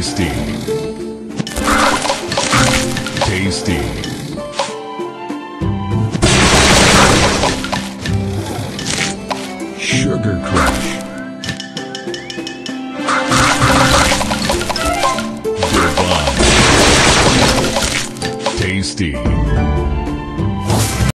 Tasty. Tasty. Sugar Crush. Divine. Tasty.